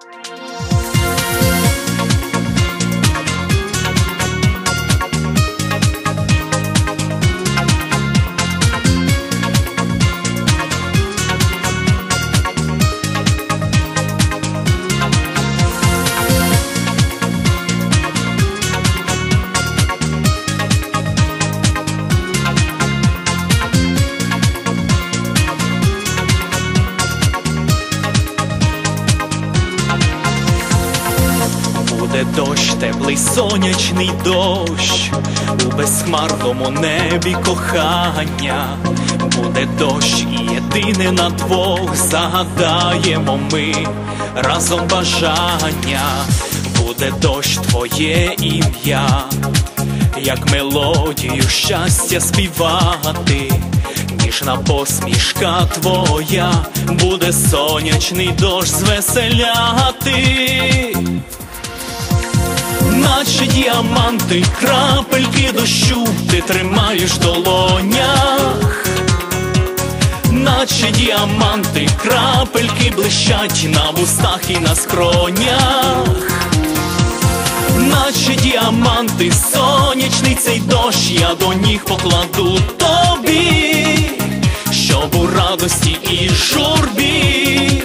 Bye. Буде дощ, теплий сонячний дощ, у безхмарному небі кохання, буде дощ, і єдине на двох загадаємо ми разом бажання, буде дощ, твоє ім'я, як мелодію щастя співати. Ніжна посмішка твоя буде сонячний дощ звеселяти наче діаманти, крапельки дощу ти тримаєш в долонях, наче діаманти, крапельки блищать на вустах і на скронях, наче діаманти, сонячний цей дощ, я до ніг покладу тобі, щоб у радості і журбі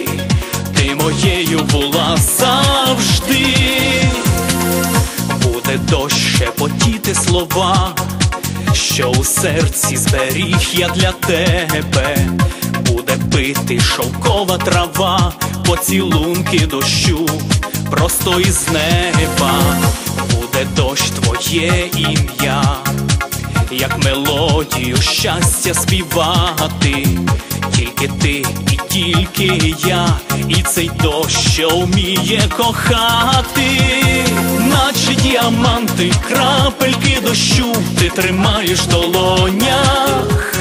ти моєю була завжди дощ шепотіти слова, що у серці зберіг я для тебе, буде пити шовкова трава, поцілунки дощу, просто із неба, буде дощ твоє ім'я, як мелодію щастя співати, тільки ти і тільки я, і цей дощ, що вміє кохати, наче діаманти, крапельки дощу ти тримаєш в долонях,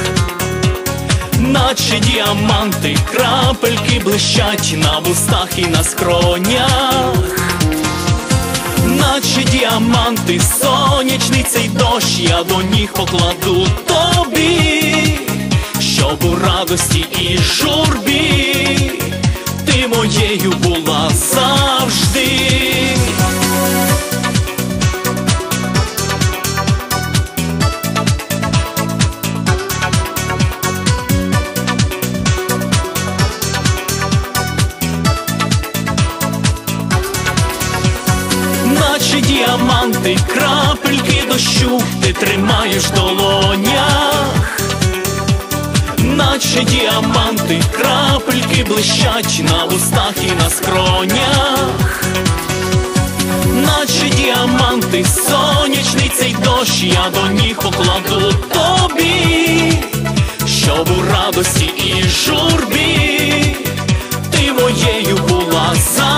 наче діаманти, крапельки блищать на вустах і на скронях. Наче діаманти, сонячний цей дощ, я до ніг покладу тобі, щоб у радості і журбі ти моєю була завжди. наче діаманти, крапельки дощу ти тримаєш в долонях, наче діаманти, крапельки блищать на вустах і на скронях, наче діаманти, сонячний цей дощ, я до них покладу тобі, щоб у радості і журбі ти моєю була за.